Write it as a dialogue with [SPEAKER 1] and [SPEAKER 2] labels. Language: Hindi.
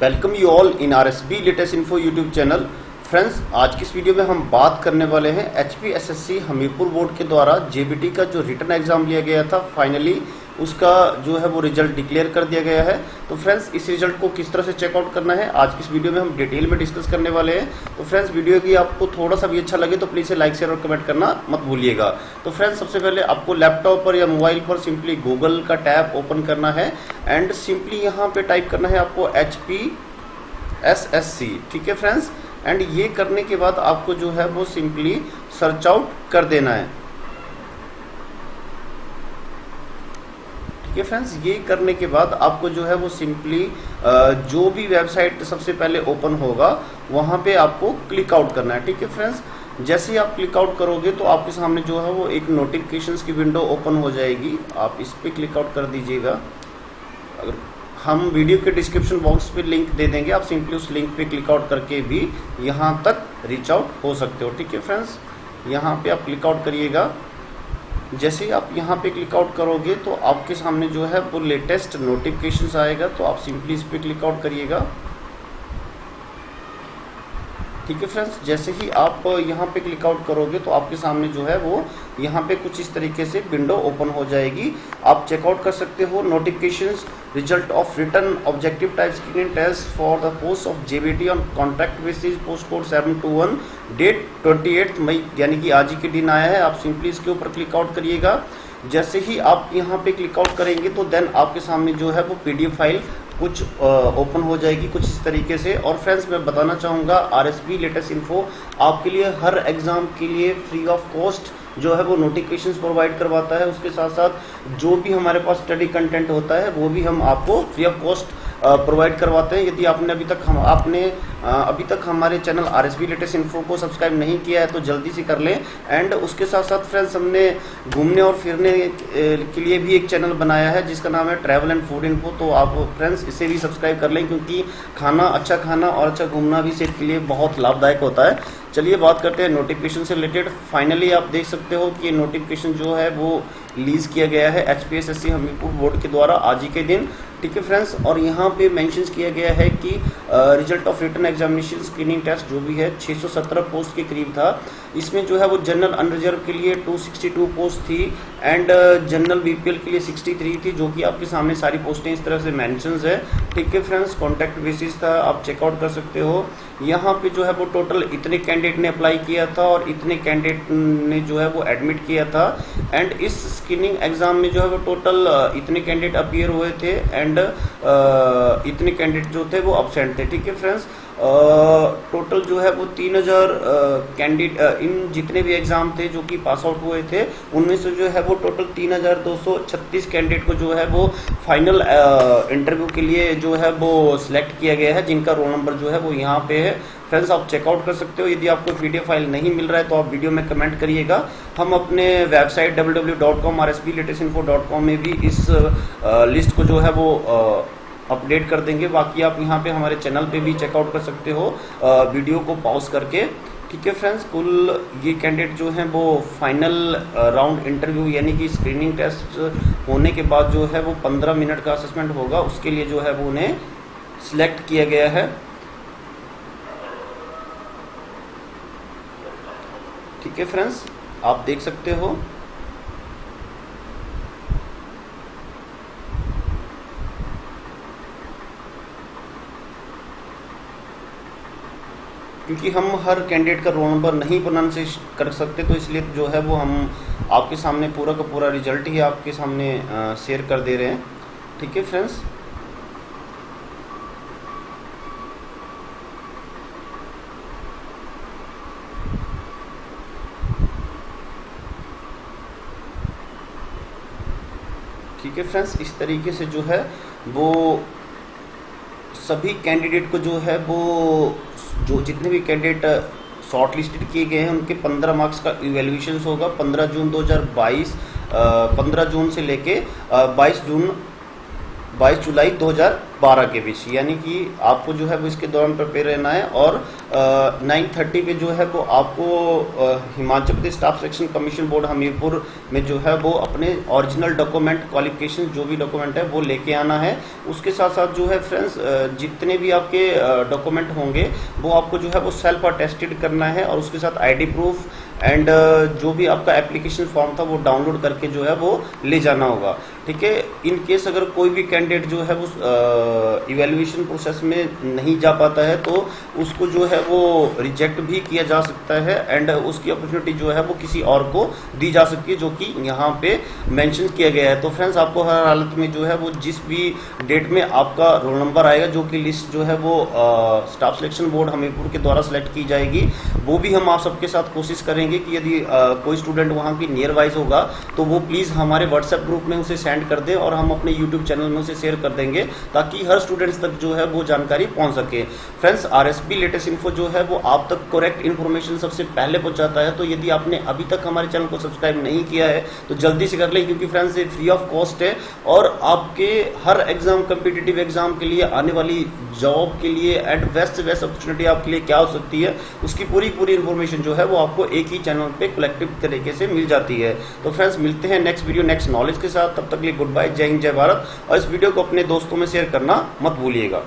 [SPEAKER 1] Welcome you all in R S B latest info YouTube channel. Friends, आज की इस वीडियो में हम बात करने वाले हैं H P S S C Hamirpur board के द्वारा जे बी टी का जो रिटर्न एग्ज़ाम लिया गया था। फाइनली उसका जो है वो रिज़ल्ट डिक्लेयर कर दिया गया है। तो फ्रेंड्स इस रिज़ल्ट को किस तरह से चेकआउट करना है, आज की इस वीडियो में हम डिटेल में डिस्कस करने वाले हैं। तो फ्रेंड्स वीडियो की आपको थोड़ा सा भी अच्छा लगे तो प्लीज़ लाइक शेयर और कमेंट करना मत भूलिएगा। तो फ्रेंड्स सबसे पहले आपको लैपटॉप पर या मोबाइल पर सिंपली गूगल का टैब ओपन करना है एंड सिंपली यहाँ पे टाइप करना है आपको एच पी ठीक है फ्रेंड्स एंड ये करने के बाद आपको जो है वो सिंपली सर्च आउट कर देना है। है फ्रेंड्स ये करने के बाद आपको जो है वो सिंपली जो भी वेबसाइट सबसे पहले ओपन होगा, वहाँ पे आपको क्लिक आउट करना है, ठीक है फ्रेंड्स जैसे ही आप क्लिक आउट करोगे तो आपके सामने जो है वो एक नोटिफिकेशंस की विंडो ओपन हो जाएगी। आप इस पर क्लिक आउट कर दीजिएगा। अगर हम वीडियो के डिस्क्रिप्शन बॉक्स पे लिंक दे देंगे, आप सिंपली उस लिंक पे क्लिक आउट करके भी यहाँ तक रीच आउट हो सकते हो, ठीक है फ्रेंड्स यहाँ पे आप क्लिक आउट करिएगा। जैसे ही आप यहाँ पे क्लिकआउट करोगे तो आपके सामने जो है वो लेटेस्ट नोटिफिकेशन आएगा तो आप सिंपली इस पर क्लिकआउट करिएगा। ठीक है फ्रेंड्स जैसे ही आप यहाँ पे क्लिक आउट करोगे तो आपके सामने जो है वो यहाँ पे कुछ इस तरीके से विंडो ओपन हो जाएगी। आप चेकआउट कर सकते हो notifications result of written objective type screening test for the post of JBT on contract basis post code seven two one date twenty eight May, यानी कि आज ही के दिन आया है। आप सिंपली इसके ऊपर क्लिक आउट करिएगा। जैसे ही आप यहाँ पे क्लिक आउट करेंगे तो देन आपके सामने जो है वो पीडीएफ फ़ाइल कुछ ओपन हो जाएगी कुछ इस तरीके से। और फ्रेंड्स मैं बताना चाहूँगा R S P latest info आपके लिए हर एग्ज़ाम के लिए फ्री ऑफ़ कॉस्ट जो है वो नोटिफिकेशन प्रोवाइड करवाता है। उसके साथ साथ जो भी हमारे पास स्टडी कंटेंट होता है, वो भी हम आपको फ्री ऑफ़ कॉस्ट प्रोवाइड करवाते हैं। यदि आपने अभी तक हम आपने अभी तक हमारे channel R S latest info को सब्सक्राइब नहीं किया है तो जल्दी से कर लें। एंड उसके साथ साथ फ्रेंड्स हमने घूमने और फिरने के लिए भी एक चैनल बनाया है, जिसका नाम है ट्रैवल एंड फ़ूड इन्फो तो आप फ्रेंड्स इसे भी सब्सक्राइब कर लें, क्योंकि खाना अच्छा खाना और अच्छा घूमना भी सेहत के लिए बहुत लाभदायक होता है। चलिए बात करते हैं नोटिफिकेशन से रिलेटेड फाइनली आप देख सकते हो कि नोटिफिकेशन जो है, वो रिलीज़ किया गया है H P S S C Hamirpur board के द्वारा आज ही के दिन। ठीक है फ्रेंड्स और यहाँ पे मेंशन किया गया है कि result of written examination screening test जो भी है 617 पोस्ट के करीब था। इसमें जो है, वो जनरल अनरिजर्व के लिए 262 पोस्ट थी एंड जनरल बीपीएल के लिए 63 थी, जो कि आपके सामने सारी पोस्टें इस तरह से मैंशन है। ठीक है फ्रेंड्स कॉन्टैक्ट बेसिस था, आप चेकआउट कर सकते हो। यहाँ पे जो है, वो टोटल इतने कैंडिडेट ने अप्लाई किया था और इतने कैंडिडेट ने जो है वो एडमिट किया था। एंड इस स्क्रीनिंग एग्ज़ाम में जो है वो टोटल इतने कैंडिडेट अपियर हुए थे एंड इतने कैंडिडेट जो थे वो अपसेंट थे। ठीक है फ्रेंड्स टोटल जो है वो तीन हज़ार कैंडिडेट इन जितने भी एग्ज़ाम थे जो कि पास आउट हुए थे, उनमें से जो है वो टोटल तीन हज़ार दो सौ छत्तीस कैंडिडेट को जो है वो फाइनल इंटरव्यू के लिए जो है वो सिलेक्ट किया गया है, जिनका रोल नंबर जो है वो यहाँ पे है। फ्रेंड्स आप चेकआउट कर सकते हो। यदि आपको पीडीएफ फ़ाइल नहीं मिल रहा है तो आप वीडियो में कमेंट करिएगा। हम अपने website W W dot com R S B latest info dot com में भी इस लिस्ट को जो है वो अपडेट कर देंगे। बाकी आप यहाँ पे हमारे चैनल पे भी चेकआउट कर सकते हो वीडियो को पॉज करके। ठीक है फ्रेंड्स कुल ये कैंडिडेट जो हैं वो फाइनल राउंड इंटरव्यू यानी कि स्क्रीनिंग टेस्ट होने के बाद जो है वो 15 मिनट का असेसमेंट होगा। उसके लिए जो है वो उन्हें सिलेक्ट किया गया है। ठीक है फ्रेंड्स आप देख सकते हो। क्योंकि हम हर कैंडिडेट का रोल नंबर नहीं प्रोनाउंस कर सकते तो इसलिए जो है वो हम आपके सामने पूरा का पूरा रिज़ल्ट ही आपके सामने शेयर कर दे रहे हैं। ठीक है फ्रेंड्स? ठीक है फ्रेंड्स, इस तरीके से जो है वो सभी कैंडिडेट को जो है वो जो जितने भी कैंडिडेट शॉर्ट लिस्टेड किए गए हैं, उनके 15 मार्क्स का इवेल्यूशन होगा। 15 जून 2022 15 जून से लेके 22 जून 22 जुलाई 2022 12 के बीच। यानी कि आपको जो है वो इसके दौरान प्रिपेयर रहना है और नाइन थर्टी पे जो है वो आपको Himachal Pradesh staff selection commission board Hamirpur में जो है वो अपने ओरिजिनल डॉक्यूमेंट क्वालिफिकेशन जो भी डॉक्यूमेंट है वो लेके आना है। उसके साथ साथ जो है फ्रेंड्स जितने भी आपके डॉक्यूमेंट होंगे, वो आपको जो है वो सेल्फ अटेस्टेड करना है और उसके साथ आईडी प्रूफ एंड जो भी आपका एप्लीकेशन फॉर्म था वो डाउनलोड करके जो है वो ले जाना होगा। ठीक है इन केस अगर कोई भी कैंडिडेट जो है वो इवेल्युएशन प्रोसेस में नहीं जा पाता है तो उसको जो है वो रिजेक्ट भी किया जा सकता है एंड उसकी अपॉर्चुनिटी जो है वो किसी और को दी जा सकती है, जो कि यहाँ पे मेंशन किया गया है। तो फ्रेंड्स आपको हर हालत में जो है वो जिस भी डेट में आपका रोल नंबर आएगा, जो कि लिस्ट जो है वो स्टाफ सिलेक्शन बोर्ड हमीरपुर के द्वारा सेलेक्ट की जाएगी, वो भी हम आप सबके साथ कोशिश करेंगे कि यदि कोई स्टूडेंट वहाँ की नियर वाइज होगा तो वो प्लीज़ हमारे व्हाट्सएप ग्रुप में उसे सेंड कर दें और हम अपने यूट्यूब चैनल में उसे शेयर कर देंगे ताकि हर स्टूडेंट्स तक जो है वो जानकारी पहुँच सके। फ्रेंड्स आर लेटेस्ट इन्फो जो है वो आप तक करेक्ट इन्फॉर्मेशन सबसे पहले पहुंचाता है। तो यदि आपने अभी तक हमारे चैनल को सब्सक्राइब नहीं किया है तो जल्दी से कर लें क्योंकि फ्रेंड्स ये फ्री ऑफ़ कॉस्ट है और आपके हर एग्ज़ाम कम्पिटिटिव एग्ज़ाम के लिए, आने वाली जॉब के लिए एंड बेस्ट बेस्ट अपॉर्चुनिटी आपके लिए क्या हो सकती है, उसकी पूरी पूरी इन्फॉर्मेशन जो है वो आपको एक ही चैनल पे कलेक्टिव तरीके से मिल जाती है। तो फ्रेंड्स मिलते हैं नेक्स्ट वीडियो नेक्स्ट नॉलेज के साथ। तब तक लिए गुड बाय जय हिंद, जय भारत। और इस वीडियो को अपने दोस्तों में शेयर करना मत भूलिएगा।